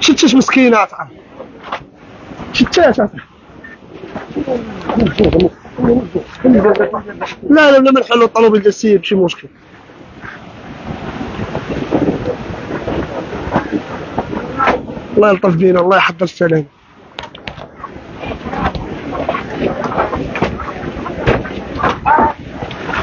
شتش مسكينات شتاش لا لا لا ما نحلوا الطلب ديال ماشي مشكل. الله يلطف بينا الله يحضر السلام.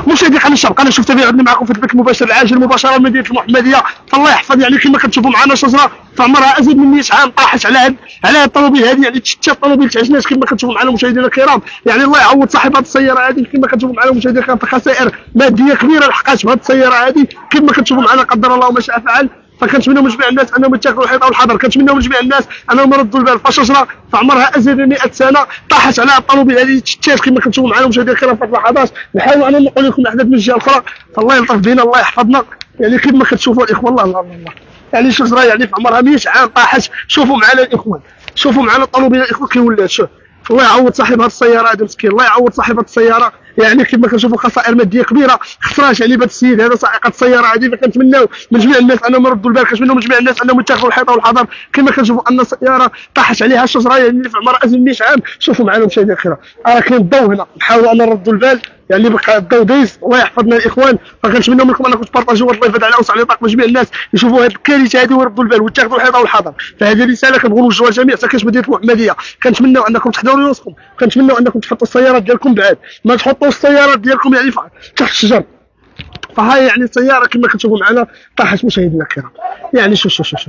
مشاهدي قناه الشرق. أنا شفت عندنا معكم في البث المباشر العاجل مباشرة من مدينة المحمدية. فالله يحفظ يعني كما كتشوفوا معنا شجره فعمرها أزيد من 100 عام طاحت على هاد على هاد الطوموبيل هذه يعني تشتت الطوموبيل تاع الناس كما كتشوفوا معنا مشاهدينا الكرام. يعني الله يعوض صاحب هذه السيارة هذه كما كتشوفوا معنا مشاهدينا الكرام خسائر مادية كبيرة لحقات بهذه السيارة هذه كما كتشوفوا معنا قدر الله ما شاء فعل. فكنتمنى من جميع الناس أنهم يتخذوا الحيطة والحذر كنتمنى من جميع الناس أنهم يردوا البال. فشجره فعمرها أزيد من 100 سنة طاحت على الطوموبيل هذه تشات كما كنتشوفوا معنا مشاهدينا الكرام في اللحظات نحاول أن نقول لكم الاحداث من الجهة الأخرى. فالله يلطف بنا الله يحفظنا. يعني كما كتشوفوا الإخوة الله الله الله يعني شجره يعني في عمرها 100 عام طاحت. شوفوا معنا الاخوان شوفوا معنا الطوموبيل الإخوة كي ولات. شوف. الله يعوض صاحب هذه السيارة هذا مسكين. الله يعوض صاحب هذه السيارة. يعني كما كنشوفوا خسائر مادية كبيرة خسرات يعني بهذا السيد هذا سائق السيارة هذه فكنتمناو من جميع الناس أنهم يردوا البال كنتمناو من جميع الناس أنهم يتخذوا الحيطة والحذر. كما كنشوفوا أن السيارة طاحت عليها الشجره يعني في عمرها 100 عام. شوفوا معنا مشاهدينا الكرام راه كاين الضوء هنا. نحاولوا أن نردوا البال يعني بقى الضوء دايز الله يحفظنا الاخوان فكنتمنى منكم أنكم تبارطاجيو ال live هذا على أوسع نطاق من جميع الناس يشوفوا هذه الكارثة هذه ويردوا البال ويتخذوا الحيطة والحذر. فهذه رسالة كنبغوا نوجهوها لجميع ساكنه مدينه المحمديه كنتمناو أنكم تحضروا راسكم. كنتمناو أنكم تحطوا السيارات ديالكم بعاد. ما تحطوش السيارات ديالكم يعني تحت الشجر. فهاي يعني السيارة كما كتشوفوا معنا طاحت مشاهدينا الكرام. يعني شوف شوف شوف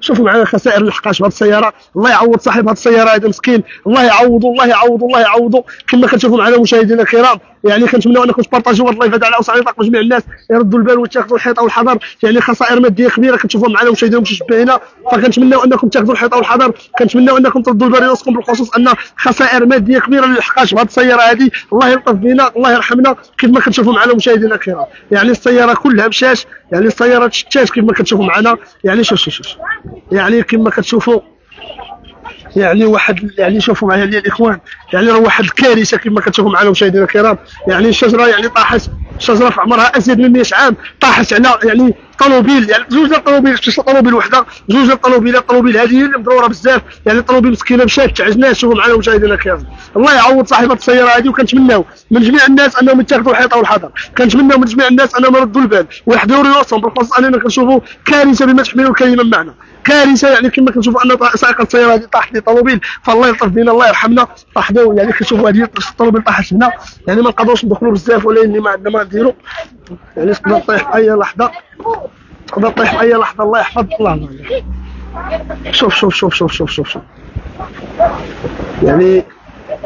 شوفوا معنا خسائر اللي لحقاش بهذه السيارة. الله يعوض صاحب هذه السيارة هذا مسكين. الله يعوضه الله يعوضه الله يعوضه كما كتشوفوا معنا مشاهدينا الكرام يعني كنتمناو انكم تبارطاجيو اللايف هذا على اوسع نطاق جميع الناس يردوا البال ويتخذوا الحيطة والحذر يعني خسائر مادية كبيرة كتشوفوها معنا مشاهدينا متشبعين فكنتمناو انكم تاخذوا الحيطة والحذر كنتمناو انكم تردوا البال راسكم بالخصوص ان خسائر مادية كبيرة اللي لحقاش بهذه السيارة هذه الله يلطف بنا الله يرحمنا كيف ما كتشوفوا معنا مشاهدينا الكرام. يعني السيارة كلها مشات يعني السيارة تشتات كيف ما كتشوفوا معنا يعني شوف شوف شوف يعني كما كتشوفوا يعني واحد يعني شوفوا معايا الإخوان يعني راه واحد الكارثه كما كتشوفوا معنا مشاهدينا الكرام. يعني الشجره يعني طاحت شجرة في عمرها أزيد من 100 عام طاحت على يعني طوموبيل يعني زوج الطوموبيل ماشي طوموبيل وحده؟ زوج الطوموبيل الطوموبيل هذه مضروره بزاف يعني الطوموبيل مسكينة مشات تعجنات شوفوا معنا مشاهدينا الكرام. الله يعوض صاحب السيارة هذه وكنتمناو من جميع الناس أنهم يتخذوا الحيطة والحذر. كنتمناو من جميع الناس أنهم يردوا البال. ويحضروا راسهم بالخصوص أننا كنشوفوا كارثة بما تحمله الكلمة معنا. كارثة يعني كما كنشوفوا أن سائق السيارة هذه طاحت لي طوموبيل فالله يلطف بنا الله يرحمنا. طاحوا يعني كنشوفوا هذه الطوموبيل طاحت هنا. يعني ما نقدروش ندخلوا بزاف ولا اللي ما عندنا ما نديروا يعني تقدر تطيح اي لحظة. تطيح أي لحظة الله يحفظ الله. شوف شوف شوف شوف شوف شوف شوف. يعني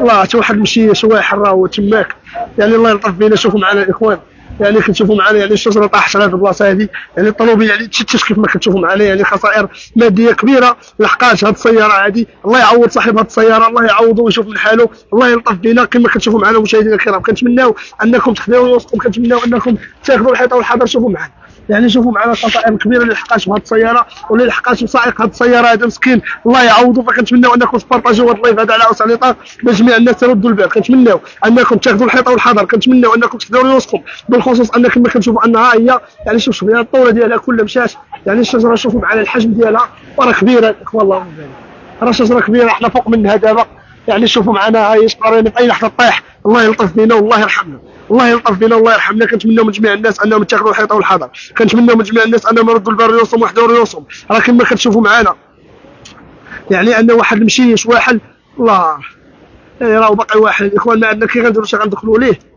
الله شي واحد مشي شواحر راهو تماك. يعني الله يلطف بينا شوفوا معنا الإخوان. يعني كتشوفوا معنا يعني الشجرة طاحت على هذه البلاصة هذه يعني الطوموبيل يعني تشتش كيف ما كتشوفوا معنا يعني خسائر مادية كبيرة لحقات هذه السيارة هذه الله يعوض صاحب هذه السيارة الله يعوضه ويشوف من حاله الله يلطف بنا كما كتشوفوا معنا مشاهدينا الكرام كنتمناو أنكم تخدموا وسطكم كنتمناو أنكم تاخذوا الحيطة والحذر شوفوا معنا يعني شوفوا معنا الخسائر الكبيره اللي لحقات بهذه السيارة واللي لحقات بسائق هذه السيارة. هذا مسكين الله يعوضه فكنتمناو أنكم تبارطاجيو هذا اللايف هذا على اوسع نطاق باش جميع الناس يردوا البال. كنتمناو أنكم تاخذوا الحيطة والحذر كنتمناو أنكم تحضروا راسكم بالخصوص ان كما كنشوفوا أنها هي يعني شوف يعني الطوله ديالها كلها مشات يعني الشجرة شوفوا معنا الحجم ديالها وراه كبيرة. اللهم بارك راه شجرة كبيرة إحنا فوق منها دابا. يعني شوفوا معنا هاي شجره في اي لحظه تطيح. الله يلطف بنا والله يرحمنا. الله يلطف بنا الله يرحمنا. كنتمنى من جميع الناس أنهم يتخذوا الحيطة والحذر. كنتمنى من جميع الناس أنهم يردوا البال ريوسهم ويحضروا ريوسهم راه كما كتشوفوا معنا يعني ان واحد المشيش واحد الله. يعني راه باقي واحد. الاخوان ما عندنا كي غندخلوا ليه.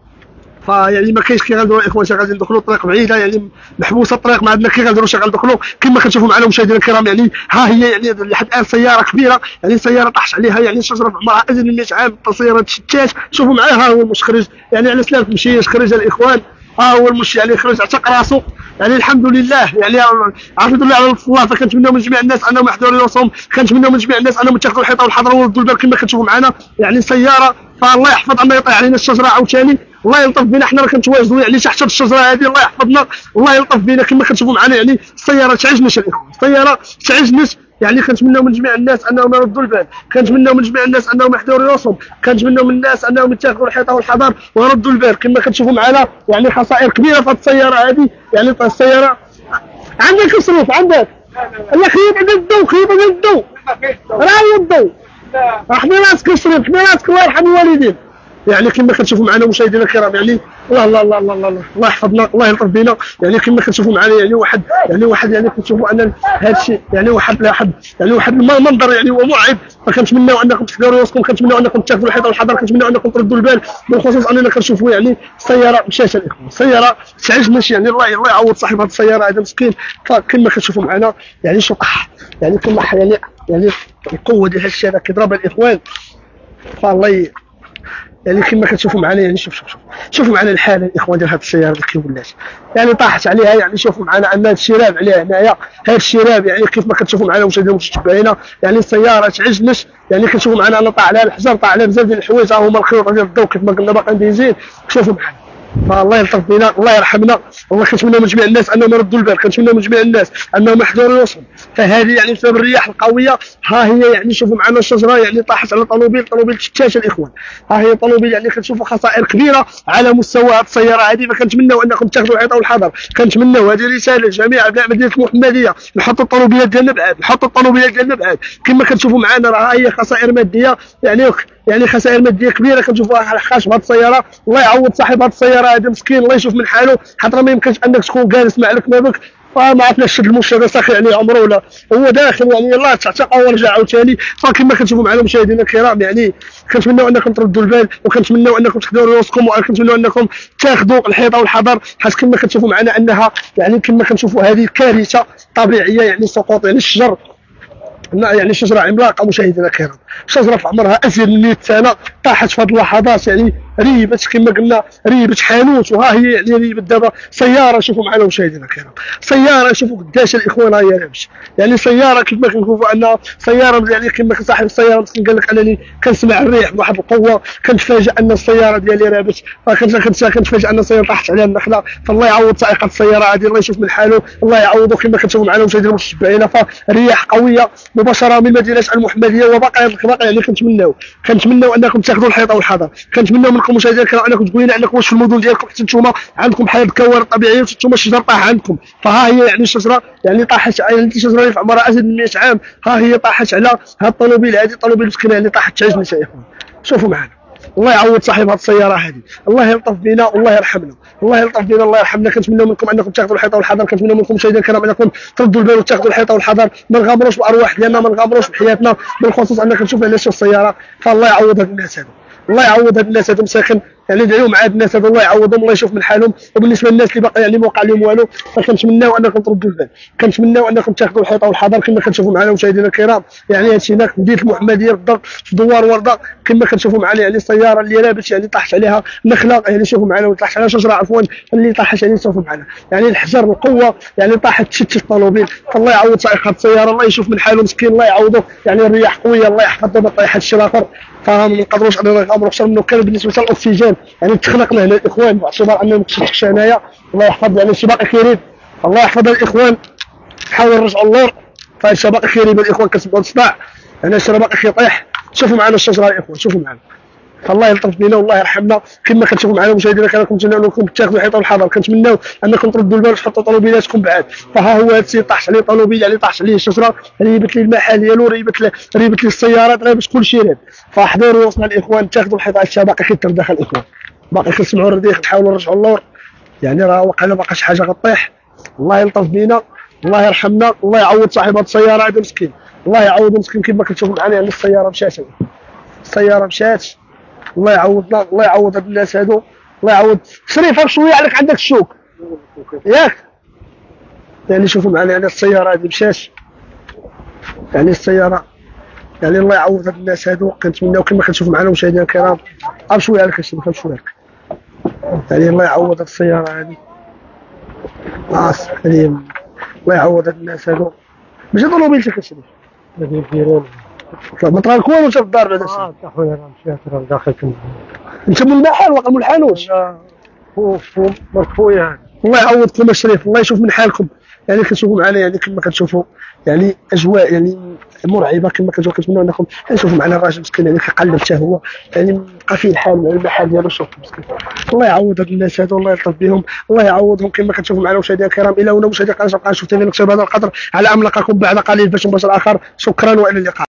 فيعني ما كاينش كي غنديروا الاخوان شي غادي ندخلوا طريق بعيده يعني محبوسة الطريق ما عندنا كي غنديروا شي غندخلوا كما كتشوفوا معنا مشاهدينا الكرام يعني ها هي يعني لحد الان سيارة كبيرة يعني سيارة طاحت عليها يعني شجرة في عمرها ازيد من 100 عام سياره تشتات شوفوا معايا ها هو المخرج يعني على سلام تمشي خرج الإخوان؟ ها هو المشي يعني خرج عتق راسو. يعني الحمد لله يعني الحمد لله على الله فكنتمنى من جميع الناس أنهم يحضروا راسهم كنتمنى من جميع الناس أنهم يتخذوا الحيطة والحذر ويردوا البال كما كتشوفوا معنا يعني سيارة فالله يحفظ ان يطيح علينا الشجرة عاوتاني. الله يلطف بنا حنا راه كنتواجدوا يعني تحت الشجرة هذه الله يحفظنا. الله يلطف بنا كما كتشوفوا معنا يعني السيارة تعجنش الاخوان السيارة تعجنش يعني كنتمناو من جميع الناس أنهم يردوا البال. كنتمناو من جميع الناس أنهم يحضروا راسهم. كنتمناو من الناس أنهم يتخذوا الحيطة والحذر ويردوا البال. كما كتشوفوا معنا يعني خسائر كبيرة في هذه السيارة هذه. يعني السيارة عندك اصرف عندك. الله خيب على الضو خيب على الضو راه الضو احمي راسك شريف احمي راسك الله يرحم الوالدين. يعني كما كتشوفوا معنا مشاهدينا الكرام يعني الله الله الله الله الله, الله يحفظنا الله يلطف بنا. يعني كما كتشوفوا معنا يعني واحد يعني واحد يعني كتشوفوا أن هذا الشيء يعني واحد واحد يعني واحد المنظر يعني هو مرعب فكنتمناو أنكم تحضروا راسكم كنتمناو أنكم تاخذوا الحيطة والحذر كنتمناو أنكم تردوا البال. بالخصوص أننا كنشوفوا يعني السياره مشات الاخوان السياره تعجنش يعني الله الله يعوض صاحب هذه السيارة هذا مسكين. فكما كتشوفوا معنا يعني شو طح يعني كما يعني يعني القوة ديال هذا الشيء هذا كيضرب الإخوان. فالله يعني كما كتشوفوا معنا يعني شوف شوف شوف. شوفوا معنا الحاله الاخوان ديال هذه السياره اللي كيف ولات يعني طاحت عليها يعني شوفوا معنا ان هذا الشراب عليها هنايا. هذا الشراب يعني كيف ما كتشوفوا معنا مشاهدينا المتتبعين يعني السيارة تعجنش يعني كتشوفوا معنا ان طاح عليها الحجر طاح عليها بزاف ديال الحوايج. هما الخيوط ديال الضوء كيف ما قلنا باقي بنزين شوفوا معنا فالله يلطف بنا الله يرحمنا الله كنتمنى من جميع الناس أنهم يردوا البال كنتمنى من جميع الناس أنهم يحضروا يوصلوا فهذه يعني بسبب الرياح القوية ها هي يعني شوفوا معنا الشجرة يعني طاحت على طوموبيل طوموبيل شتات الإخوان. ها هي طوموبيل يعني كنشوفوا خسائر كبيرة على مستوى هذه السيارة هذه فكنتمنوا أنكم تاخذوا العطاء والحذر كنتمنوا هذه رسالة لجميع ابناء مدينة المحمدية نحطوا الطوموبيلات ديالنا بعاد نحطوا الطوموبيلات ديالنا بعاد كما كتشوفوا معنا راه هي خسائر مادية يعني يعني خسائر مادية كبيرة كنشوفوها خاش بهذه السيارة. الله يعوض صاحب هذه السيارة هذا مسكين الله يشوف من حاله. حتى ما يمكنش أنك تكون جالس مع الكمامك فما عرفناش شد المشهد ساخي عليه عمره ولا هو داخل يعني يلاه تعتق ورجع عاوتاني. فكما كتشوفوا معنا مشاهدينا الكرام يعني كنتمنوا أنكم تردوا البال وكنتمنوا أنكم تحضروا راسكم وكنتمنوا أنكم تاخذوا الحيطة والحذر. حيت كما كتشوفوا معنا أنها يعني كما كنشوفوا هذه كارثة طبيعية يعني سقوط يعني الشجر. يعني شجرة عملاقة مشاهدينا الكرام. شجرة في عمرها ازيد من 100 سنة طاحت في هذه اللحظات يعني ريبت كما قلنا ريبت حانوت وها هي يعني ريبت دابا سيارة شوفوا معنا مشاهدينا الكرام. سيارة شوفوا قداش الإخوان هي رابش يعني سيارة كما كنشوفوا انها سيارة يعني كما صاحب السيارة مسكين قال لك انني كنسمع الريح بواحد القوة كنتفاجئ أن السيارة ديالي رابت كنتفاجئ أن السيارة طاحت عليها النخلة. فالله يعوض سائق السيارة هذه الله يشوف من حاله الله يعوضه. كما كتشوفوا معنا مشاهدينا المتتبعين فرياح قوية مباشرة من مدينة المحمدية وباقي باقي يعني كنتمناو كنتمناو أنكم تاخذوا الحيطة والحذر. كنتمناو منكم مشاهدينا الكرام انكم تقولوا لنا انكم واش في المدن ديالكم حتى نتوما؟ عندكم بحال الكوارث الطبيعيه وأنتم الشجر طاح عندكم. فها هي يعني الشجره يعني طاحت يعني الشجره في عمرها أزيد من 100 عام. ها هي طاحت على هاد الطوموبيل هذه الطوموبيل مسكينه اللي طاحت يا اخوان شوفوا معنا. الله يعوض صاحب هذه السيارة هذه الله يلطف بنا والله يرحمنا. الله يلطف بنا الله يرحمنا. كنتمنى منكم أنكم تاخذوا الحيطة والحذر. كنتمنى منكم مشاهدينا الكرام أنكم تردوا البال وتاخذوا الحيطة والحذر. ما نغامروش بأرواح ديالنا ما نغامروش بحياتنا بالخصوص أنك نشوف علاش السياره فالله يعوض هاد الناس هذو الله يعوض هاد الناس هادو مساكن يعني ندعيو مع هاد الناس هادو الله يعوضهم الله يشوف من حالهم. وبالنسبة للناس اللي باقي يعني ما وقع لهم والو فكنتمناو أنكم تردوا البال كنتمناو أنكم تاخذوا الحيطة والحذر كما كنشوفوا معنا مشاهدينا الكرام. يعني هادشي هناك في مدينة المحمدية بالضبط في دوار وردة كما كنشوفوا معنا يعني السيارة اللي رابت يعني طاحت عليها نخلة. يعني شوفوا معنا طاحت على شجرة عفوا اللي طاحت يعني شوفوا معنا. يعني الحجر القوة يعني طاحت تشتت الطوموبيل فالله يعوض سائق السيارة الله يشوف من حاله مسكين الله يعوضه. يعني الرياح قوية الله يحفظ دابا طايح هادشي الآخر فما نقدروش اننا نغامروا أكثر منه كان بالنسبة للأكسجين يعني تخلقنا هنا الإخوان باعتبار ما كنتش هنايا. الله يحفظ يعني شي باقي كيريب الله يحفظ الإخوان. حاولوا نرجعوا اللور فشي باقي كيريب الاخوان كنسمعوا الصداع يعني شي باقي كيطيح شوفوا معنا الشجره الاخوان شوفوا معنا. فالله يلطف بنا والله يرحمنا. كما كتشوفوا معنا مشاهدينا كنتمنى انكم تاخذوا الحيطة والحذر كنتمناو أنكم تردوا البال وتحطوا طوموبيلاتكم بعاد فها هو السيد طاحت عليه طوموبيل يعني طاحت عليه الشجرة ريبت لي المحل ديالو ريبت لي ريبت لي السيارات ريبت كل شيء ريب فاحضروا وصلنا الإخوان تاخذوا الحيطة. هادشي باقي كيتر داخل الإخوان. باقي كنسمعوا الرديخ تحاولوا نرجعوا اللور. يعني راه وقع باقا شي حاجة غطيح. الله يلطف بينا الله يرحمنا الله يعوض صاحب هذه السيارة هذا مسكين. الله يعوض مسكين. كما كتشوفوا معنا يعني السيارة مشات السيارة مشات الله يعوضنا الله يعوض هاد الناس هادو. الله يعوض. شريف شوية عليك عندك الشوك ياك. يعني شوفوا معنا يعني السيارة هذه مشات يعني السيارة. يعني الله يعوض هاد الناس هادو. كنتمناو كما كنشوفوا معنا مشاهدينا الكرام. غير شوية عليك الشريف غير شوية عليك. يعني الله يعوض هاد السيارة هذه آه يعني الله يعوض هاد الناس هادو. ماشي طوموبيلتك الشريف ما طلع كون وانت في الدار بعد آه اخويا أنا مشيت راه داخل انت من الحانوت؟ فوق مرفوع يعني. الله يعوضكم الشريف الله يشوف من حالكم. يعني كتشوفوا معنا يعني كما كتشوفوا يعني أجواء يعني مرعبة كما كتشوف كنتمنى أنكم نشوفوا معنا الراجل مسكين يعني كيقلب حتى هو. يعني بقى فيه الحال مع المحل ديالو شوف مسكين. الله يعوض هاد الناس هادو الله يلطف بهم الله يعوضهم كما كتشوفوا معنا مشاهدينا الكرام. إلى هنا مشاهدينا الكرام نشوف تيفي نكتب هذا القدر على ان نلقاكم بعد قليل باش مباشر آخر. شكرا وإلى اللقاء.